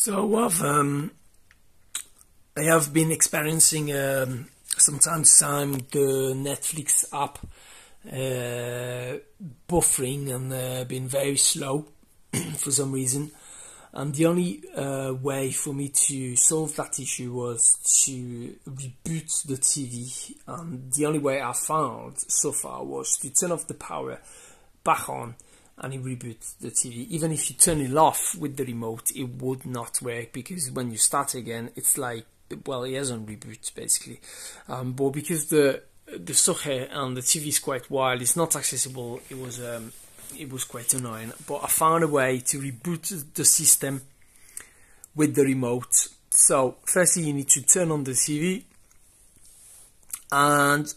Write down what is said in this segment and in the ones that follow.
So I've um, I have been experiencing um, sometimes time the Netflix app uh, buffering and uh, being very slow for some reason. And the only uh, way for me to solve that issue was to reboot the TV. And the only way I found so far was to turn off the power back on and it reboots the TV. Even if you turn it off with the remote, it would not work because when you start again, it's like well, it hasn't reboot basically. Um, but because the the socket and the TV is quite wild, it's not accessible. It was um, it was quite annoying. But I found a way to reboot the system with the remote. So firstly, you need to turn on the TV and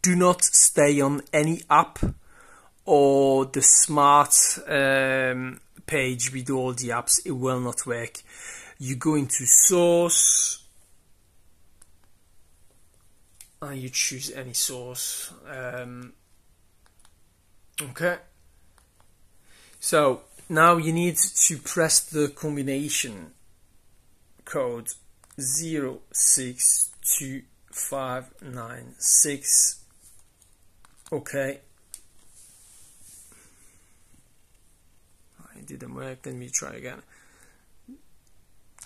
do not stay on any app or the smart um, page with all the apps. It will not work. You go into source and you choose any source. Um, okay. So now you need to press the combination code zero six two five nine six. Okay. It didn't work. Let me try again.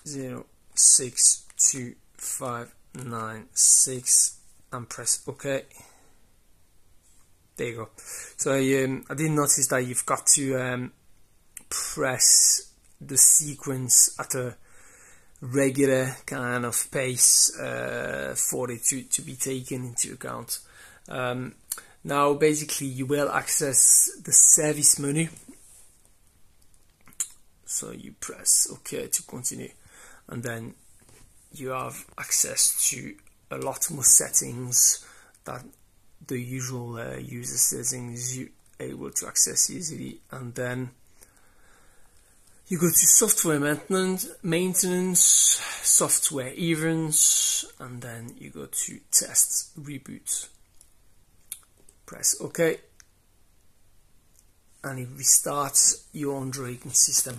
Zero six two five nine six and press OK. There you go. So I, um, I did notice that you've got to um, press the sequence at a regular kind of pace uh, for it to, to be taken into account. Um, now basically you will access the service menu. So you press OK to continue and then you have access to a lot more settings that the usual uh, user settings you able to access easily and then you go to software maintenance, maintenance, software events, and then you go to test reboot. Press OK, and it restarts your Android system.